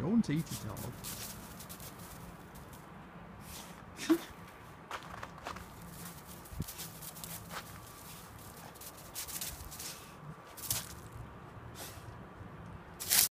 Don't eat it all.